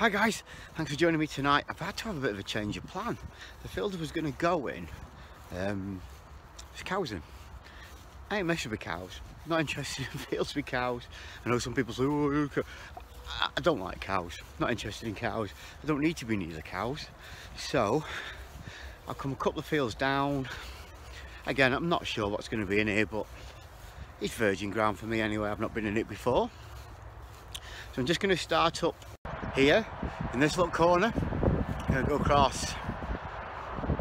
Hi guys, thanks for joining me tonight. I've had to have a bit of a change of plan. The field was going to go in, um, there's cows in. I ain't messing with cows. Not interested in fields with cows. I know some people say, oh, I don't like cows. Not interested in cows. I don't need to be near the cows. So, I've come a couple of fields down. Again, I'm not sure what's going to be in here, but it's virgin ground for me anyway. I've not been in it before. So I'm just going to start up here in this little corner. Gonna go across.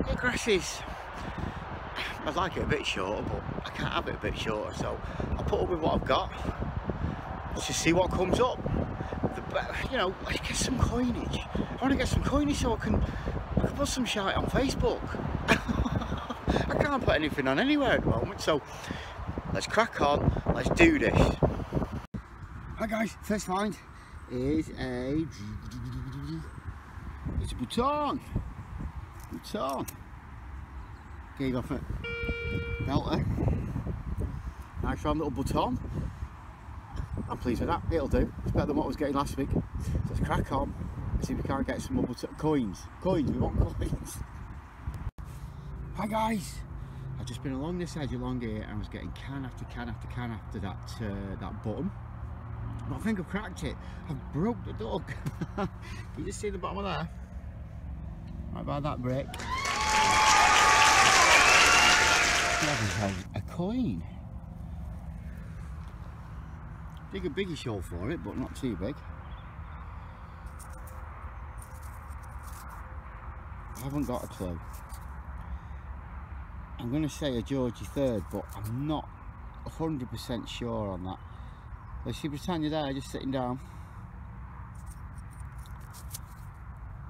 The grass is. I'd like it a bit shorter, but I can't have it a bit shorter, so I'll put up with what I've got. Let's just see what comes up. The, you know, let's get some coinage. I want to get some coinage so I can, I can put some shite on Facebook. I can't put anything on anywhere at the moment, so let's crack on. Let's do this. Hi guys, first find is a it's a bouton. Bouton. Gave off a belter. Nice round little bouton. I'm pleased with that. It'll do. It's better than what I was getting last week. So let's crack on. Let's see if we can't get some more coins. Coins, we want coins. Hi guys. I've just been along this edge along here and I was getting can after can after can after that uh, that button. I think I've cracked it. I've broke the dog. You just see the bottom of there? Right by that brick. A coin. Big a biggie hole for it, but not too big. I haven't got a clue. I'm going to say a Georgie third, but I'm not 100% sure on that. I see Britannia there, just sitting down.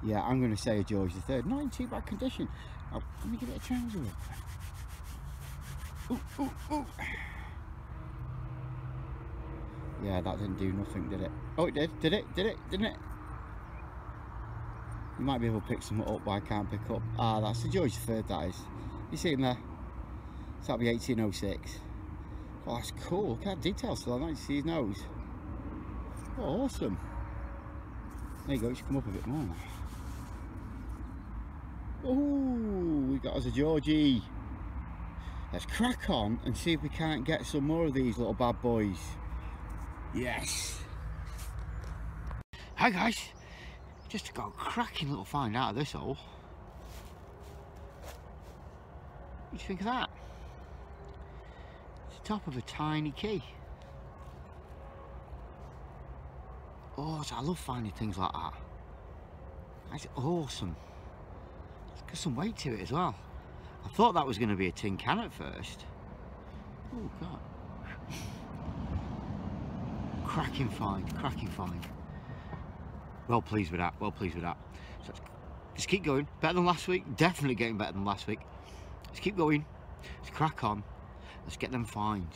Yeah, I'm going to say a George Third. Not in too bad condition. Oh, let me give it a look. Ooh, ooh, ooh. Yeah, that didn't do nothing, did it? Oh, it did. Did it? Did it? Didn't it? You might be able to pick some up, but I can't pick up. Ah, that's the George Third, that is. You see him there? So that'll be 1806. Oh, that's cool. Look at details still. I like to see his nose. Oh, awesome. There you go. It should come up a bit more. Oh, we got us a Georgie. Let's crack on and see if we can't get some more of these little bad boys. Yes. Hi guys. Just got a cracking little find out of this hole. What do you think of that? Top of a tiny key. Oh, I love finding things like that. That's awesome. It's got some weight to it as well. I thought that was going to be a tin can at first. Oh, God. cracking find, cracking find. Well pleased with that, well pleased with that. So just keep going. Better than last week, definitely getting better than last week. Let's keep going. Let's crack on. Let's get them finds.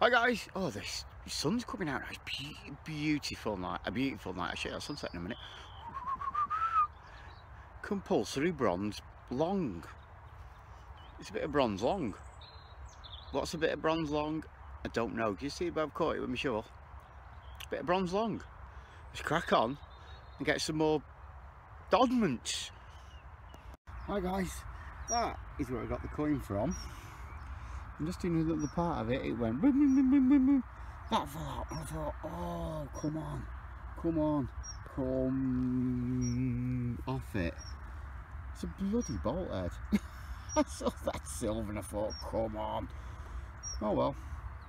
Hi guys. Oh, this sun's coming out. It's be beautiful night. A beautiful night. I'll show you sunset in a minute. Compulsory bronze long. It's a bit of bronze long. What's a bit of bronze long? I don't know. Can you see above caught it with my shovel? Bit of bronze long. Let's crack on and get some more dodments. Hi guys. That is where I got the coin from. And just doing a little part of it, it went boom, boom, boom, boom, boom, boom. That fell out. And I thought, oh, come on, come on, come off it. It's a bloody bolt head. I saw that silver and I thought, come on. Oh well,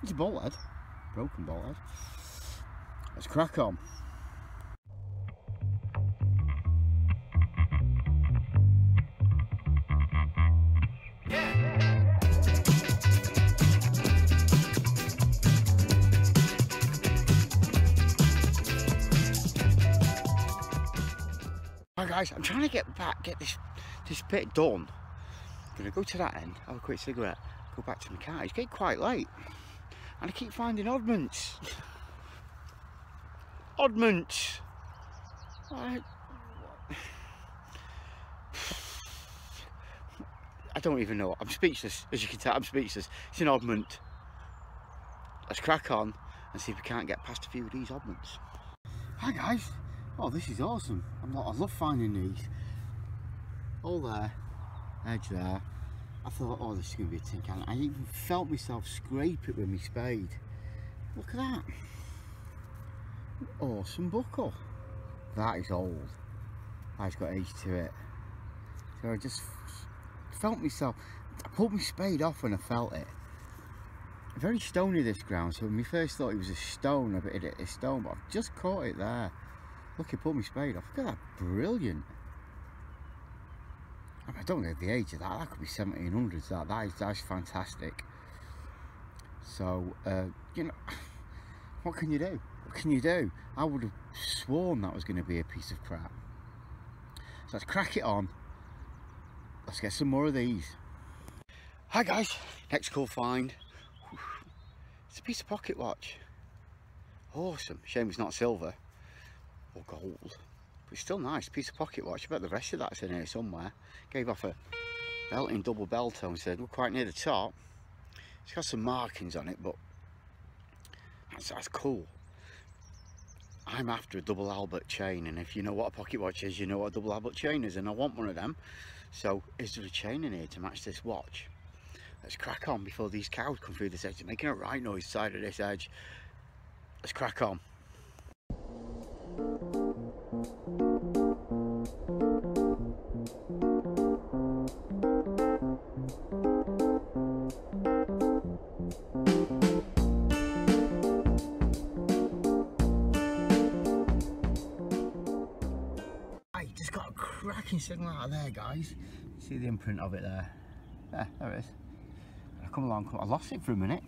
it's a bolt head, broken bolt head. Let's crack on. Right guys, I'm trying to get back, get this this bit done. I'm gonna go to that end, have a quick cigarette, go back to my car. It's getting quite late. And I keep finding oddments. oddments. I, I don't even know. I'm speechless, as you can tell, I'm speechless. It's an oddment. Let's crack on and see if we can't get past a few of these oddments. Hi guys. Oh, this is awesome. I'm I love finding these. All there, edge there. I thought, oh, this is to be a tin can. I even felt myself scrape it with my spade. Look at that. Awesome buckle. That is old. That's got age to it. So I just felt myself, I pulled my spade off when I felt it. Very stony this ground, so when we first thought it was a stone, I bit it a stone, but I've just caught it there. Look, I pulled my spade off. Look at that, brilliant. I, mean, I don't know the age of that. That could be 1700s. That that is that's fantastic. So uh, you know, what can you do? What can you do? I would have sworn that was going to be a piece of crap. So let's crack it on. Let's get some more of these. Hi guys, next cool find. It's a piece of pocket watch. Awesome. Shame it's not silver or gold. But still nice, piece of pocket watch. I bet the rest of that's in here somewhere. Gave off a belting double bell tone, said we're quite near the top. It's got some markings on it, but that's, that's cool. I'm after a double Albert chain, and if you know what a pocket watch is, you know what a double Albert chain is, and I want one of them. So, is there a chain in here to match this watch? Let's crack on before these cows come through this edge. They're making a right noise side of this edge. Let's crack on. Cracking signal out of there, guys. See the imprint of it there? Yeah, there it is. I come along, I lost it for a minute,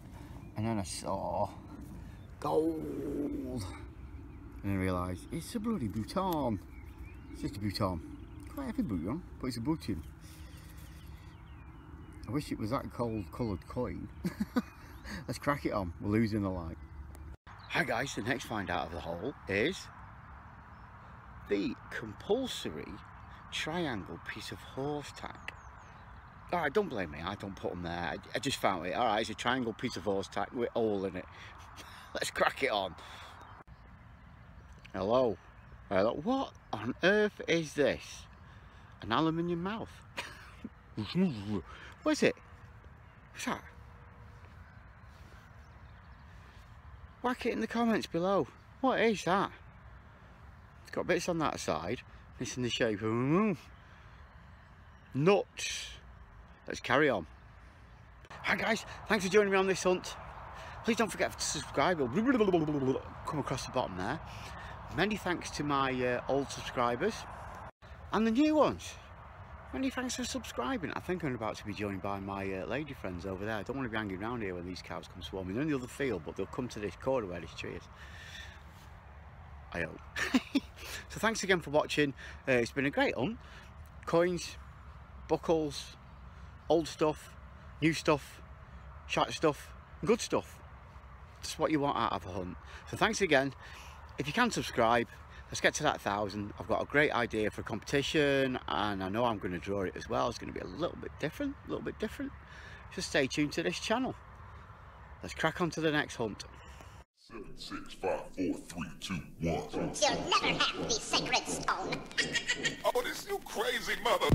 and then I saw gold. And I realised it's a bloody Bhutan. It's just a Bhutan. Quite heavy Bhutan, but it's a Bhutan. I wish it was that cold coloured coin. Let's crack it on, we're losing the light. Hi guys, the next find out of the hole is the compulsory triangle piece of horse tack. Alright, don't blame me, I don't put them there. I, I just found it. Alright, it's a triangle piece of horse tack with all in it. Let's crack it on. Hello. Hello. What on earth is this? An aluminium mouth. what is it? What's that? Whack it in the comments below. What is that? It's got bits on that side. It's in the shape of mm, nuts. Let's carry on. Hi guys, thanks for joining me on this hunt. Please don't forget to subscribe. It'll come across the bottom there. Many thanks to my uh, old subscribers and the new ones. Many thanks for subscribing. I think I'm about to be joined by my uh, lady friends over there. I don't want to be hanging around here when these cows come swarming. They're in the other field, but they'll come to this corner where this tree is. I hope. so thanks again for watching. Uh, it's been a great hunt. Coins, buckles, old stuff, new stuff, shot stuff, good stuff. That's what you want out of a hunt. So thanks again. If you can subscribe, let's get to that thousand. I've got a great idea for a competition and I know I'm going to draw it as well. It's going to be a little bit different, a little bit different. Just stay tuned to this channel. Let's crack on to the next hunt. Seven, six, five, four, three, two, one. You'll never have the sacred stone. Oh, this you crazy mother.